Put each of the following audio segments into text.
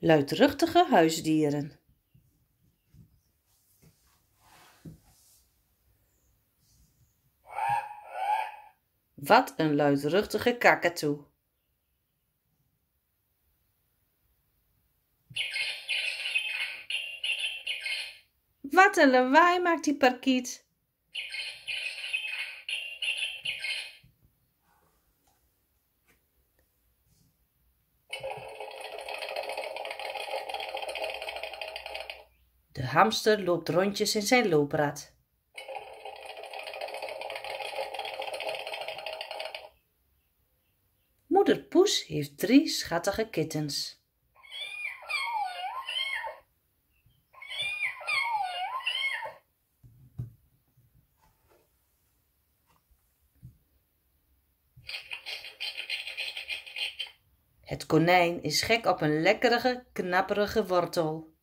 Luidruchtige huisdieren. Wat een luidruchtige kakatoe. Wat een lawaai maakt die parkiet. De hamster loopt rondjes in zijn looprad. Moeder Poes heeft drie schattige kittens. Het konijn is gek op een lekkerige, knapperige wortel.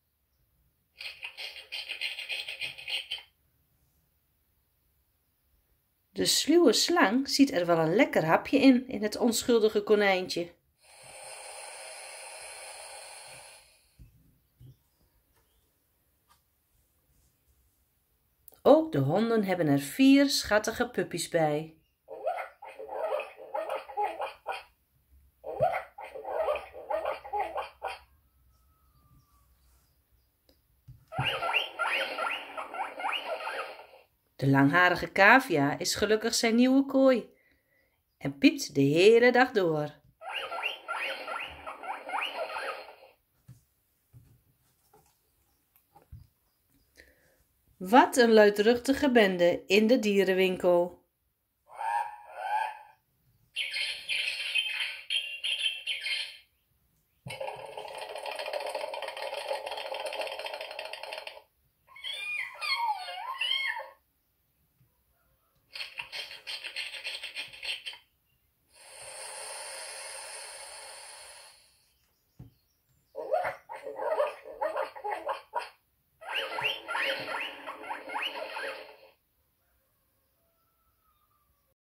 De sluwe slang ziet er wel een lekker hapje in, in het onschuldige konijntje. Ook de honden hebben er vier schattige puppies bij. De langharige cavia is gelukkig zijn nieuwe kooi en piept de hele dag door. Wat een luidruchtige bende in de dierenwinkel.